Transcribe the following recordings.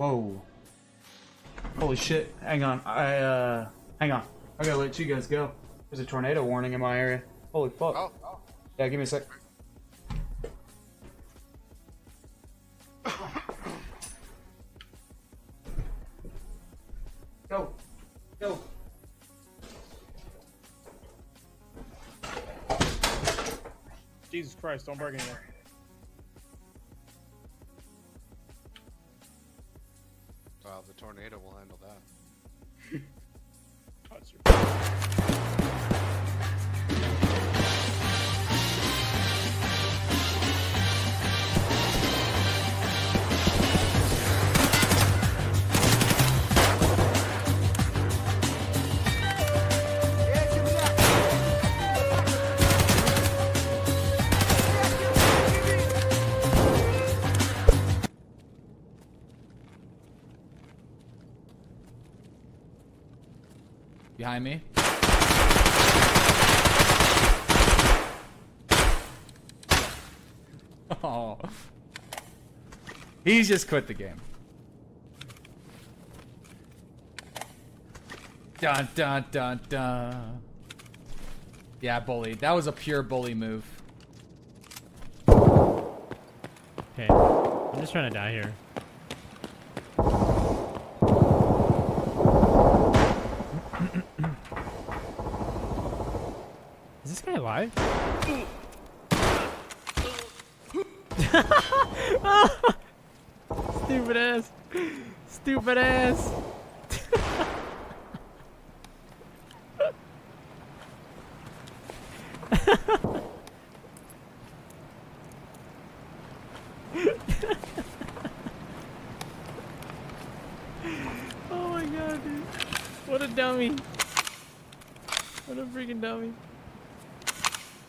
Whoa. Holy shit. Hang on. I, uh, hang on. I gotta let you guys go. There's a tornado warning in my area. Holy fuck. Oh, oh. Yeah, give me a sec. Go. Go. Jesus Christ, don't break anything. The tornado will handle that. Behind me. Oh. He's just quit the game. Dun dun dun dun. Yeah, bully. That was a pure bully move. Okay. I'm just trying to die here. Alive? Stupid ass. Stupid ass. Oh my god, dude. What a dummy. What a freaking dummy.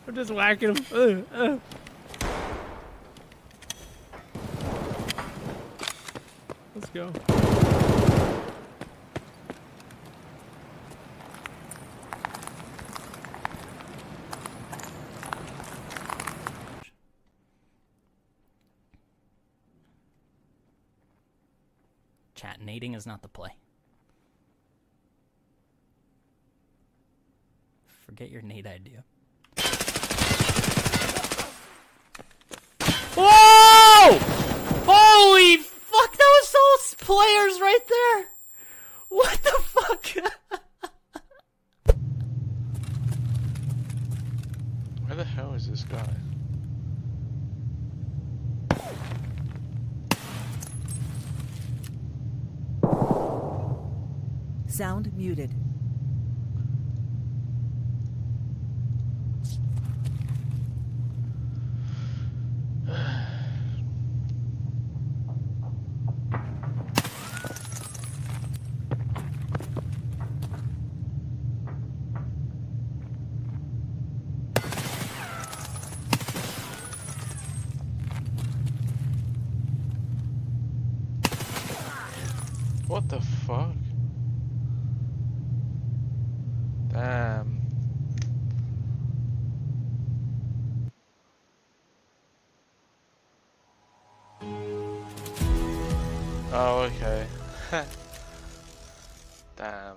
I'm just whacking him. Let's go. Chat nading is not the play. Forget your nade idea. Whoa! Holy fuck! That was those players right there. What the fuck? Where the hell is this guy? Sound muted. What the fuck? Damn. Oh, okay. Damn.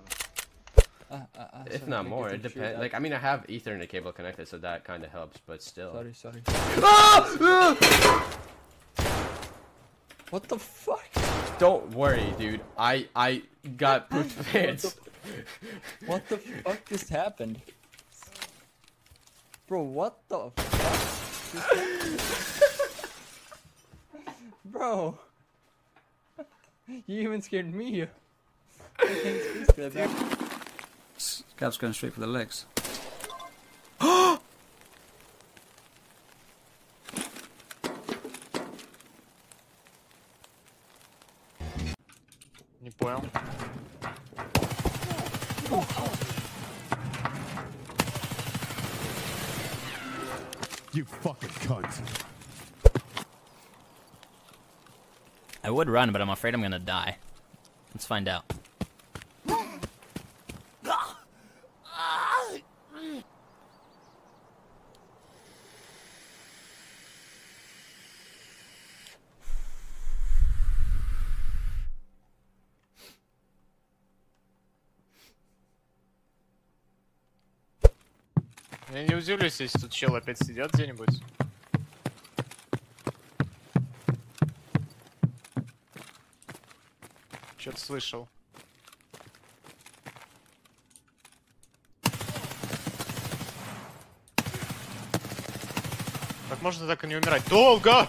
If not more, it depends. Like, I mean, I have Ethernet cable connected, so that kind of helps, but still. Sorry, sorry. Ah! ah! What the fuck? Don't worry, dude. I I got pooped pants. What the fuck just happened? Bro, what the fuck? Bro. You even scared me. Scav's going straight for the legs. You boil? You fucking cunt. I would run, but I'm afraid I'm gonna die. Let's find out. Я не удивлюсь, если тут чел опять сидят где-нибудь. Что-то слышал. Как можно так и не умирать? Долго!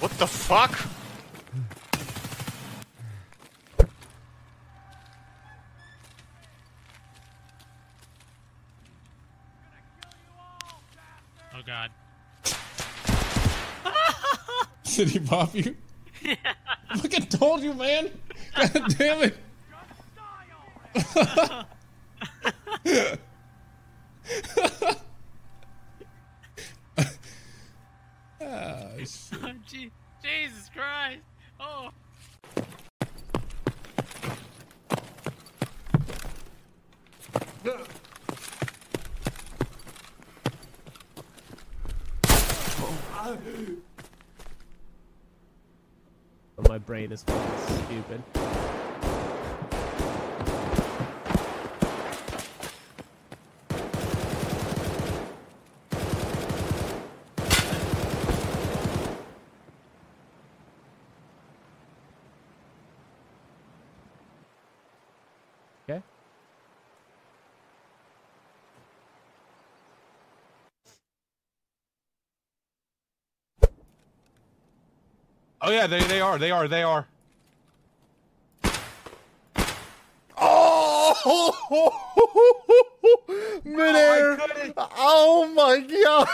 What the fuck? God. Did he pop you? Yeah. I fucking told you, man. God damn it. ah, shit. Jesus Christ. Oh. My brain is fucking stupid. Okay. Oh yeah, they they are. They are. They are. Oh! Midair! Oh, my god!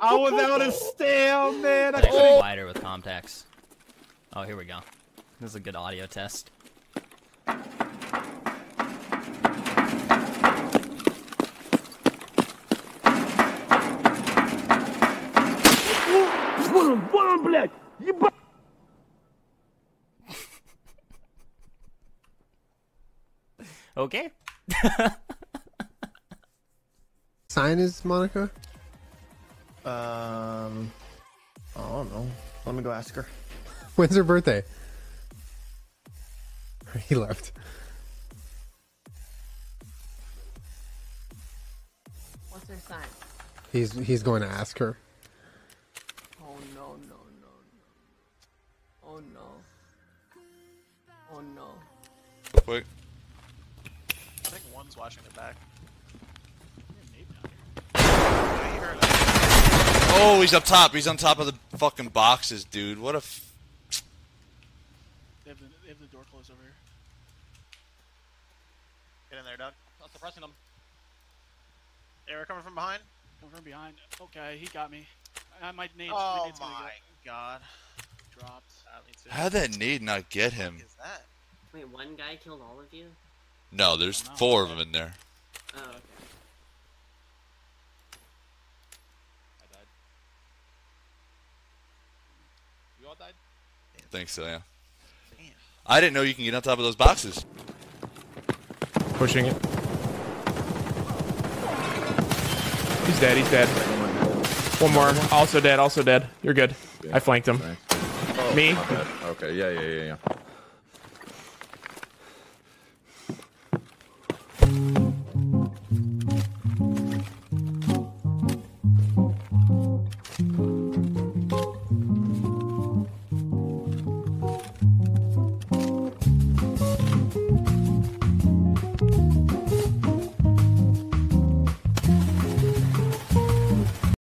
I was out of stam, man. Oh. wider with contacts. Oh, here we go. This is a good audio test. One, black. You bu- okay. sign is Monica? Um, I don't know. Let me go ask her. When's her birthday? He left. What's her sign? He's he's going to ask her. Oh no. Oh no. Quick. I think one's watching the back. Oh, he's up top. He's on top of the fucking boxes, dude. What a. F- They have the, they have the door closed over here. Get in there, Doug. I'm suppressing them. They were coming from behind. Coming from behind. Okay, he got me. I might nade. Oh my nade's gonna my get god. dropped. Me too. How'd that nade not get him? Is that? Wait, one guy killed all of you? No, there's four of them in there. Oh, okay. You all died? I think so, yeah. I didn't know you can get on top of those boxes. Pushing it. He's dead, he's dead. One more. Also dead, also dead. You're good. I flanked him. Me? my. Okay, yeah, yeah, yeah, yeah.